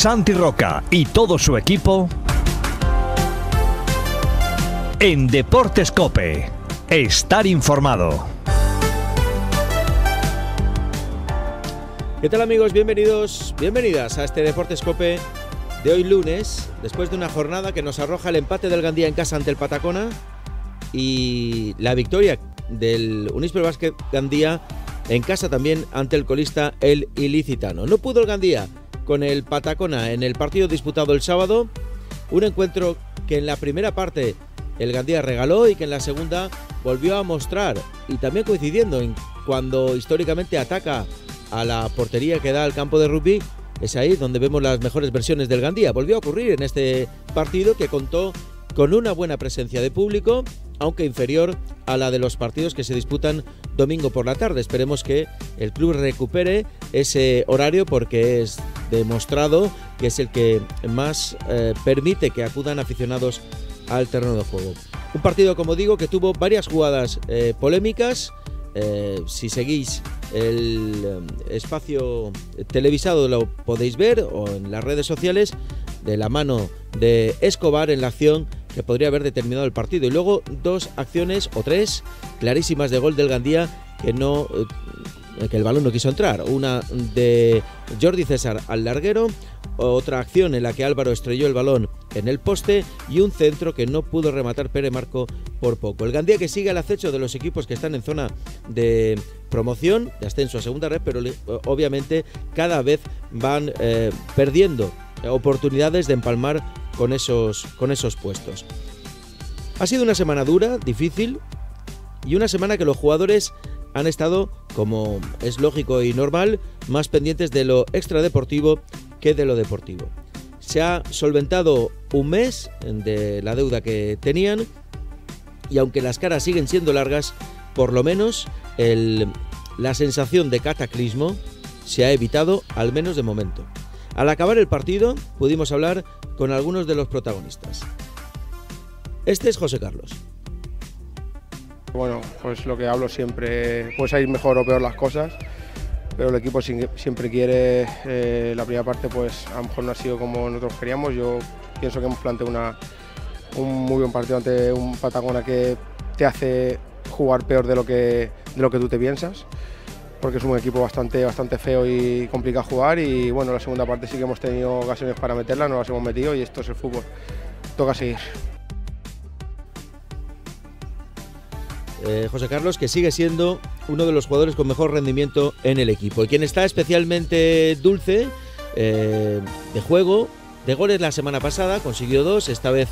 Santi Roca y todo su equipo en Deportes Cope. Estar informado. ¿Qué tal amigos? Bienvenidos, bienvenidas a este Deportes Cope de hoy lunes, después de una jornada que nos arroja el empate del Gandía en casa ante el Patacona y la victoria del Unispel Basket Gandía en casa también ante el colista el Ilicitano. No pudo el Gandía con el Patacona en el partido disputado el sábado, un encuentro que en la primera parte el Gandía regaló y que en la segunda volvió a mostrar y también coincidiendo en cuando históricamente ataca a la portería que da al campo de rugby, es ahí donde vemos las mejores versiones del Gandía. Volvió a ocurrir en este partido que contó con una buena presencia de público, aunque inferior a la de los partidos que se disputan domingo por la tarde. Esperemos que el club recupere ese horario porque es demostrado que es el que más eh, permite que acudan aficionados al terreno de juego. Un partido, como digo, que tuvo varias jugadas eh, polémicas. Eh, si seguís el espacio televisado lo podéis ver o en las redes sociales de la mano de Escobar en la acción que podría haber determinado el partido. Y luego dos acciones o tres clarísimas de gol del Gandía que no que el balón no quiso entrar. Una de Jordi César al larguero, otra acción en la que Álvaro estrelló el balón en el poste y un centro que no pudo rematar Pere Marco por poco. El Gandía que sigue al acecho de los equipos que están en zona de promoción, de ascenso a segunda red, pero obviamente cada vez van eh, perdiendo oportunidades de empalmar con esos, con esos puestos. Ha sido una semana dura, difícil y una semana que los jugadores han estado, como es lógico y normal, más pendientes de lo extradeportivo que de lo deportivo. Se ha solventado un mes de la deuda que tenían y aunque las caras siguen siendo largas, por lo menos la sensación de cataclismo se ha evitado, al menos de momento. Al acabar el partido pudimos hablar con algunos de los protagonistas. Este es José Carlos. Bueno, pues lo que hablo siempre, puede salir mejor o peor las cosas, pero el equipo siempre quiere, eh, la primera parte pues a lo mejor no ha sido como nosotros queríamos, yo pienso que hemos planteado una, un muy buen partido ante un Patagona que te hace jugar peor de lo que, de lo que tú te piensas, porque es un equipo bastante, bastante feo y complicado jugar. Y bueno, la segunda parte sí que hemos tenido ocasiones para meterla, no las hemos metido y esto es el fútbol, toca seguir. Eh, José Carlos, que sigue siendo uno de los jugadores con mejor rendimiento en el equipo. Y quien está especialmente dulce eh, de juego, de goles la semana pasada, consiguió dos, esta vez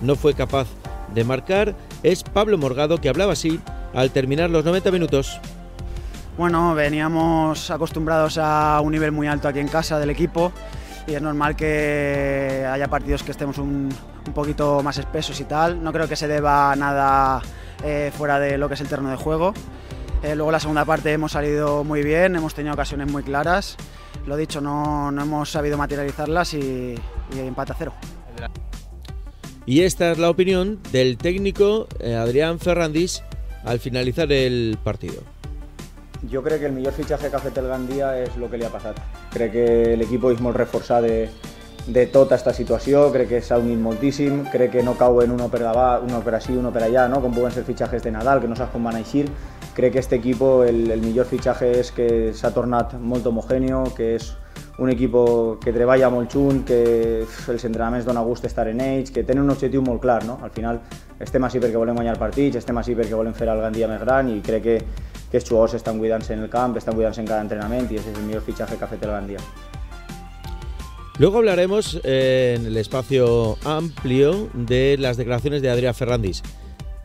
no fue capaz de marcar, es Pablo Morgado, que hablaba así al terminar los 90 minutos. Bueno, veníamos acostumbrados a un nivel muy alto aquí en casa del equipo y es normal que haya partidos que estemos un, un poquito más espesos y tal. No creo que se deba nada eh, fuera de lo que es el terreno de juego. Eh, luego la segunda parte hemos salido muy bien, hemos tenido ocasiones muy claras. Lo dicho, no, no hemos sabido materializarlas y, y, empate a cero. Y esta es la opinión del técnico eh, Adrián Ferrandis al finalizar el partido. Jo crec que el millor fitxatge que ha fet el Gandia és el que li ha passat. Crec que l'equip és molt reforçat de, de tota aquesta situació, crec que s'ha unit moltíssim, crec que no cauen uno per davant, uno per així, uno per allà, no? com poden ser fitxatges de Nadal, que no saps com van eixir. Crec que este equipo, el, el millor fitxatge és que s'ha tornat molt homogèneo, que és un equip que treballa molt junt, que els entrenaments dona gust estar en ells, que tenen un objectiu molt clar. No? Al final estem així perquè volem guanyar partits, estem així perquè volem fer el Gandia més gran i crec que, que els jugadors estan cuidant-se en el camp, estan cuidant-se en cada entrenament i és el millor fitxatge que ha fet el Gandia. Luego hablaremos eh, en el espacio amplio de las declaraciones de Adrián Ferrandis,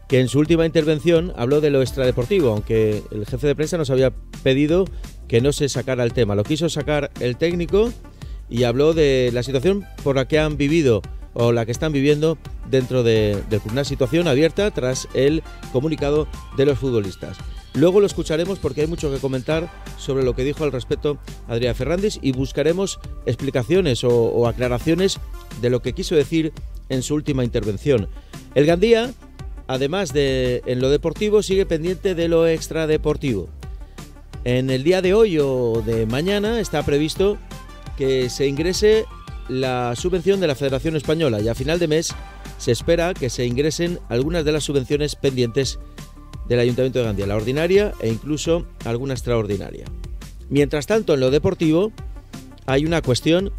que en su última intervención habló de lo extradeportivo, aunque el jefe de prensa nos había pedido que no se sacara el tema. Lo quiso sacar el técnico y habló de la situación por la que han vivido o la que están viviendo dentro de, de una situación abierta tras el comunicado de los futbolistas. Luego lo escucharemos porque hay mucho que comentar sobre lo que dijo al respecto Adrián Fernández y buscaremos explicaciones o, o, aclaraciones de lo que quiso decir en su última intervención. El Gandía, además de en lo deportivo, sigue pendiente de lo extradeportivo. En el día de hoy o de mañana está previsto que se ingrese la subvención de la Federación Española y a final de mes se espera que se ingresen algunas de las subvenciones pendientes del Ayuntamiento de Gandía, la ordinaria e incluso alguna extraordinaria. Mientras tanto, en lo deportivo hay una cuestión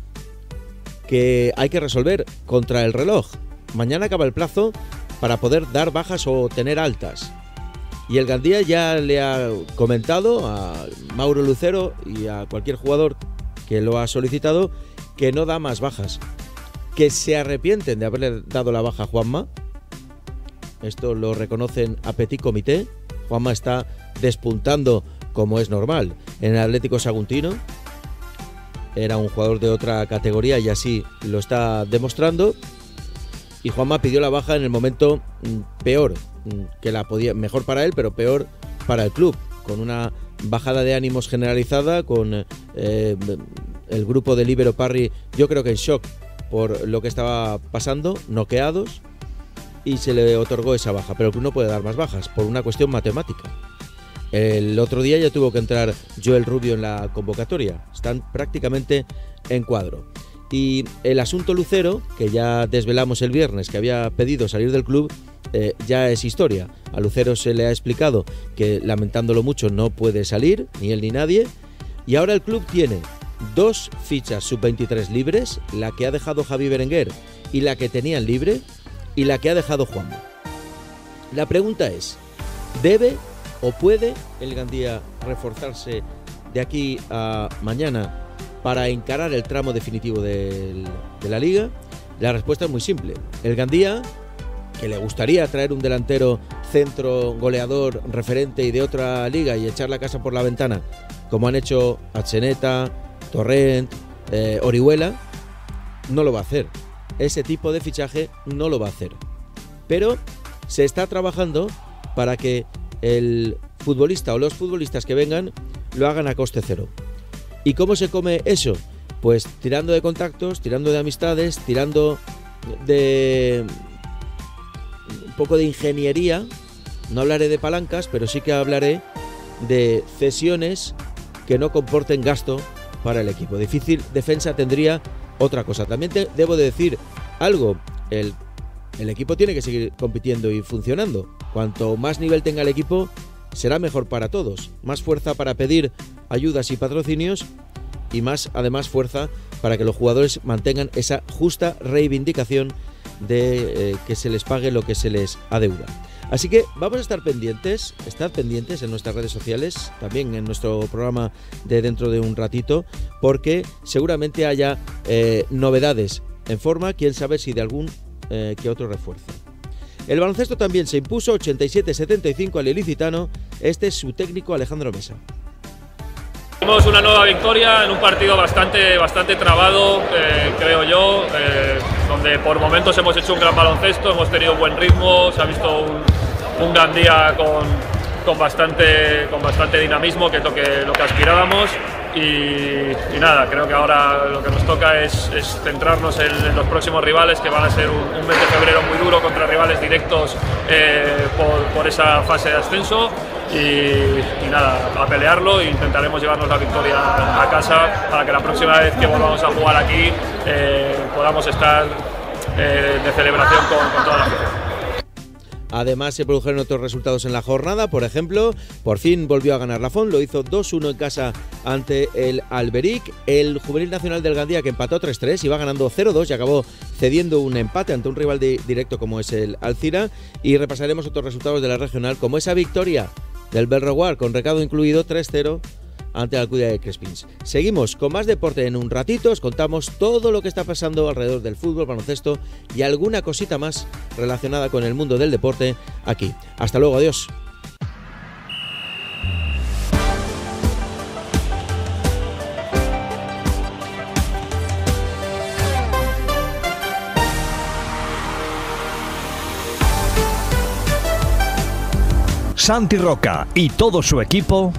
que hay que resolver contra el reloj. Mañana acaba el plazo para poder dar bajas o tener altas. Y el Gandía ya le ha comentado a Mauro Lucero y a cualquier jugador que lo ha solicitado que no da más bajas. Que se arrepienten de haberle dado la baja a Juanma. Esto lo reconocen a Petit Comité. Juanma está despuntando como es normal en el Atlético Saguntino. Era un jugador de otra categoría y así lo está demostrando. Y Juanma pidió la baja en el momento mm, peor, mm, que la podía, mejor para él, pero peor para el club, con una bajada de ánimos generalizada, con eh, el grupo de Libero Parry, yo creo que en shock por lo que estaba pasando, noqueados, y se le otorgó esa baja. Pero el club no puede dar más bajas por una cuestión matemática. El otro día ya tuvo que entrar Joel Rubio en la convocatoria. Están prácticamente en cuadro. Y el asunto Lucero, que ya desvelamos el viernes, que había pedido salir del club, eh, ya es historia. A Lucero se le ha explicado que lamentándolo mucho no puede salir, ni él ni nadie. Y ahora el club tiene dos fichas sub-23 libres, la que ha dejado Javi Berenguer y la que tenían libre, y la que ha dejado Juan. La pregunta es, ¿debe o puede el Gandía reforzarse de aquí a mañana para encarar el tramo definitivo de la liga? La respuesta es muy simple. El Gandía, que le gustaría traer un delantero centro goleador referente y de otra liga y echar la casa por la ventana, como han hecho Acheneta, Torrent, eh, Orihuela, no lo va a hacer. Ese tipo de fichaje no lo va a hacer. Pero se está trabajando para que el futbolista o los futbolistas que vengan lo hagan a coste cero. ¿Y cómo se come eso? Pues tirando de contactos, tirando de amistades, tirando de un poco de ingeniería. No hablaré de palancas, pero sí que hablaré de cesiones que no comporten gasto para el equipo. Difícil defensa tendría otra cosa. También te debo de decir algo. El, equipo tiene que seguir compitiendo y funcionando. Cuanto más nivel tenga el equipo, será mejor para todos. Más fuerza para pedir ayudas y patrocinios y más además fuerza para que los jugadores mantengan esa justa reivindicación de eh, que se les pague lo que se les adeuda. Así que vamos a estar pendientes, estar pendientes en nuestras redes sociales, también en nuestro programa de dentro de un ratito, porque seguramente haya eh, novedades en forma, quién sabe si de algún eh, que otro refuerzo. El baloncesto también se impuso 87-75 al ilicitano, este es su técnico Alejandro Mesa. Tenemos una nueva victoria en un partido bastante, bastante trabado, eh, creo yo, eh, donde por momentos hemos hecho un gran baloncesto, hemos tenido buen ritmo, se ha visto un, gran día con, con, bastante, con bastante dinamismo, que es lo que, lo que aspirábamos. Y, nada, creo que ahora lo que nos toca es, centrarnos en, los próximos rivales, que van a ser un, mes de febrero muy duro contra rivales directos eh, por, por, esa fase de ascenso. Y, nada, a pelearlo e intentaremos llevarnos la victoria a casa para que la próxima vez que volvamos a jugar aquí eh, podamos estar eh, de celebración con, con toda la gente. Además, se produjeron otros resultados en la jornada. Por ejemplo, por fin volvió a ganar la FON, lo hizo 2-1 en casa ante el Alberic. El Juvenil Nacional del Gandía, que empató 3-3, iba ganando 0-2 y acabó cediendo un empate ante un rival directo como es el Alcira. Y repasaremos otros resultados de la regional, como esa victoria del Belreguard con recado incluido 3-0 ante la Alcudia de Crespins. Seguimos con más deporte en un ratito, os contamos todo lo que está pasando alrededor del fútbol, baloncesto y alguna cosita más relacionada con el mundo del deporte aquí. Hasta luego, adiós. Santi Roca y todo su equipo